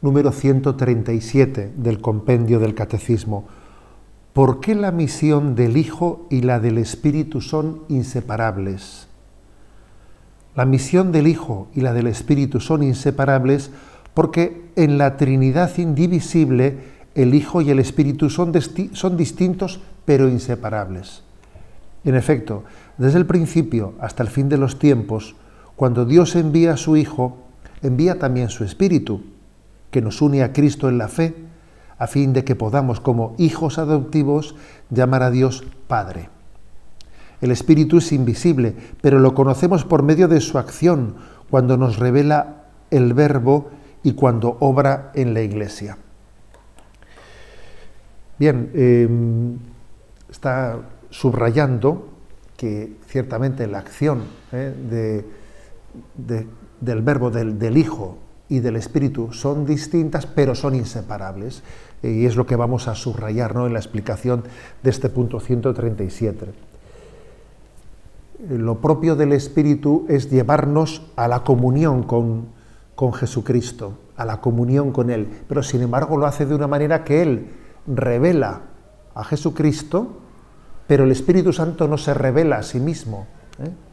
número 137 del compendio del Catecismo. ¿Por qué la misión del Hijo y la del Espíritu son inseparables? La misión del Hijo y la del Espíritu son inseparables porque en la Trinidad indivisible el Hijo y el Espíritu son, son distintos pero inseparables. En efecto, desde el principio hasta el fin de los tiempos, cuando Dios envía a su Hijo, envía también su Espíritu, que nos une a Cristo en la fe, a fin de que podamos, como hijos adoptivos, llamar a Dios Padre. El Espíritu es invisible, pero lo conocemos por medio de su acción, cuando nos revela el Verbo y cuando obra en la Iglesia. Bien, em, está subrayando que ciertamente la acción eh, del verbo del, del Hijo y del Espíritu son distintas, pero son inseparables. Y es lo que vamos a subrayar ¿no? en la explicación de este punto 137. Lo propio del Espíritu es llevarnos a la comunión con, con Jesucristo, a la comunión con Él, pero sin embargo lo hace de una manera que Él revela a Jesucristo, pero el Espíritu Santo no se revela a sí mismo. ¿eh?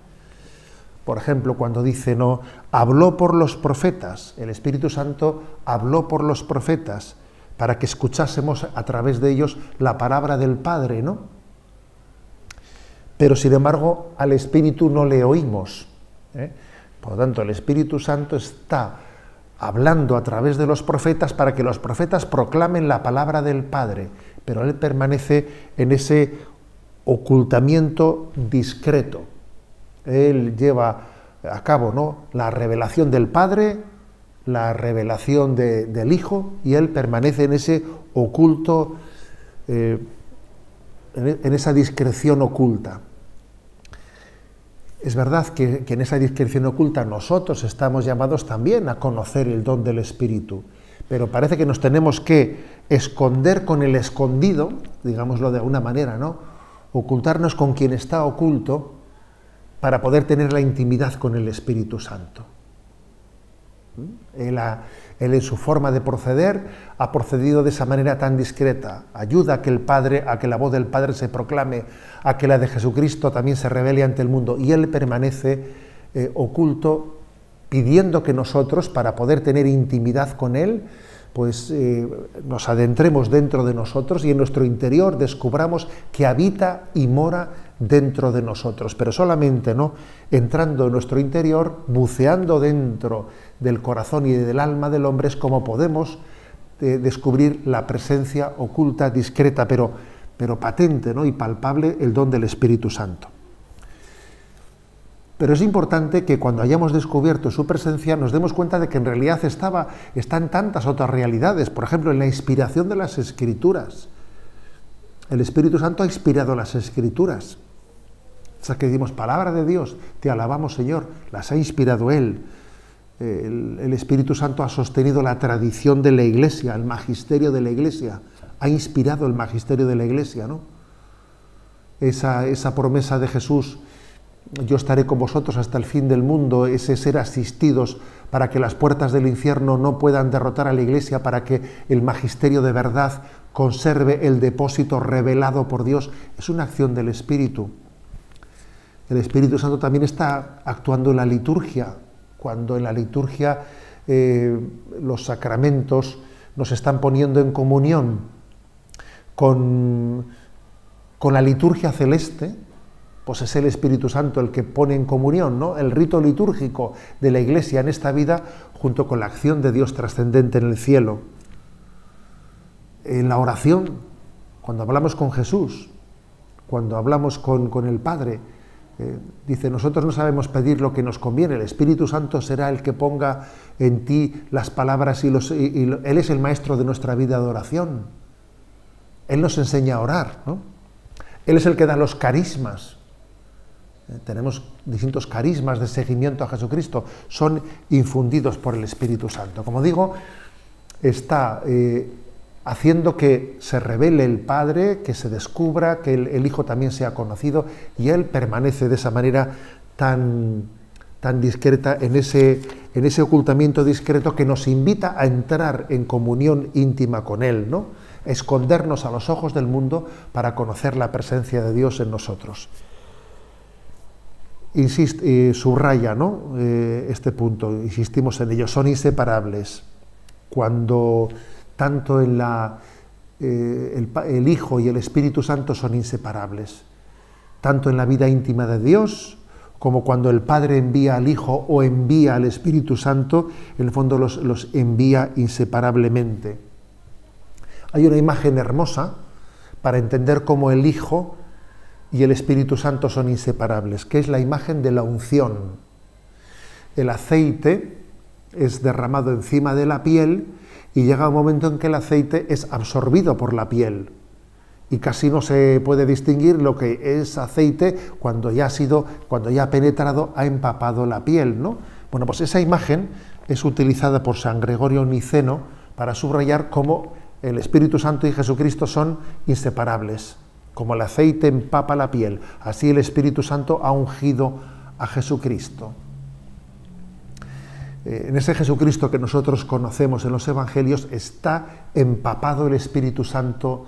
Por ejemplo, cuando dice, no, habló por los profetas, el Espíritu Santo habló por los profetas para que escuchásemos a través de ellos la palabra del Padre, ¿no? Pero sin embargo, al Espíritu no le oímos. ¿eh? Por lo tanto, el Espíritu Santo está hablando a través de los profetas para que los profetas proclamen la palabra del Padre, pero Él permanece en ese ocultamiento discreto él lleva a cabo ¿no? la revelación del Padre, la revelación del Hijo, y Él permanece en ese oculto, eh, en esa discreción oculta. Es verdad que, que, en esa discreción oculta nosotros estamos llamados también a conocer el don del Espíritu, pero parece que nos tenemos que esconder con el escondido, digámoslo de alguna manera, ¿no? Ocultarnos con quien está oculto para poder tener la intimidad con el Espíritu Santo. Él, en su forma de proceder ha procedido de esa manera tan discreta. Ayuda a que el Padre, a que la voz del Padre se proclame, a que la de Jesucristo también se revele ante el mundo. Y Él permanece eh, oculto, pidiendo que nosotros, para poder tener intimidad con Él, pues eh, nos adentremos dentro de nosotros y en nuestro interior descubramos que habita y mora dentro de nosotros, pero solamente no entrando en nuestro interior, buceando dentro del corazón y del alma del hombre es como podemos eh, descubrir la presencia oculta, discreta, pero, pero patente ¿no? y palpable el don del Espíritu Santo. Pero es importante que cuando hayamos descubierto su presencia nos demos cuenta de que en realidad estaba, están tantas otras realidades, por ejemplo, en la inspiración de las escrituras. El Espíritu Santo ha inspirado las escrituras. O sea que decimos, palabra de Dios, te alabamos Señor, las ha inspirado Él. El, el, Espíritu Santo ha sostenido la tradición de la Iglesia, el magisterio de la Iglesia, ha inspirado el magisterio de la Iglesia, ¿no? Esa, esa promesa de Jesús yo estaré con vosotros hasta el fin del mundo, ese ser asistidos para que las puertas del infierno no puedan derrotar a la Iglesia, para que el magisterio de verdad conserve el depósito revelado por Dios, es una acción del Espíritu. El Espíritu Santo también está actuando en la liturgia, cuando en la liturgia eh, los sacramentos nos están poniendo en comunión con, con la liturgia celeste, pues es el Espíritu Santo el que pone en comunión ¿no? el rito litúrgico de la Iglesia en esta vida junto con la acción de Dios trascendente en el cielo. En la oración, cuando hablamos con Jesús, cuando hablamos con, el Padre, eh, dice, nosotros no sabemos pedir lo que nos conviene, el Espíritu Santo será el que ponga en ti las palabras y, los, Él es el maestro de nuestra vida de oración. Él nos enseña a orar, ¿no? Él es el que da los carismas tenemos distintos carismas de seguimiento a Jesucristo, son infundidos por el Espíritu Santo. Como digo, está eh, haciendo que se revele el Padre, que se descubra, que el, Hijo también sea conocido, y Él permanece de esa manera tan, tan discreta en ese, en ese ocultamiento discreto que nos invita a entrar en comunión íntima con Él, ¿no? escondernos a los ojos del mundo para conocer la presencia de Dios en nosotros. Insiste, eh, subraya ¿no? Eh, este punto, insistimos en ello, son inseparables. Cuando tanto en la, eh, el Hijo y el Espíritu Santo son inseparables, tanto en la vida íntima de Dios como cuando el Padre envía al Hijo o envía al Espíritu Santo, en el fondo los, los envía inseparablemente. Hay una imagen hermosa para entender cómo el Hijo y el Espíritu Santo son inseparables, que es la imagen de la unción. El aceite es derramado encima de la piel y llega un momento en que el aceite es absorbido por la piel y casi no se puede distinguir lo que es aceite cuando ya ha sido, cuando ya ha penetrado, ha empapado la piel, ¿no? Bueno, pues esa imagen es utilizada por San Gregorio Niceno para subrayar cómo el Espíritu Santo y Jesucristo son inseparables. Como el aceite empapa la piel, así el Espíritu Santo ha ungido a Jesucristo. Eh, en ese Jesucristo que nosotros conocemos en los Evangelios está empapado el Espíritu Santo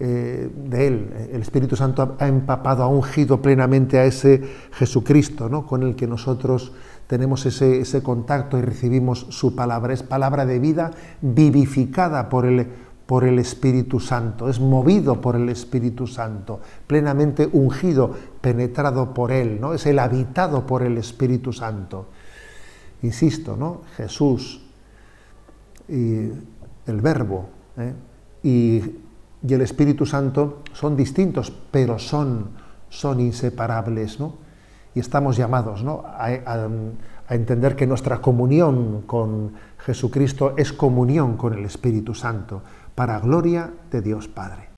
eh, de Él. El Espíritu Santo ha empapado, ha ungido plenamente a ese Jesucristo, ¿no? con el que nosotros tenemos ese, ese, contacto y recibimos su palabra. Es palabra de vida vivificada por el, por el Espíritu Santo, es movido por el Espíritu Santo, plenamente ungido, penetrado por Él, ¿no? es el habitado por el Espíritu Santo. Insisto, ¿no? Jesús y el Verbo ¿eh? y el Espíritu Santo son distintos, pero son, son inseparables, ¿no? Y estamos llamados ¿no? a entender que nuestra comunión con Jesucristo es comunión con el Espíritu Santo, para gloria de Dios Padre.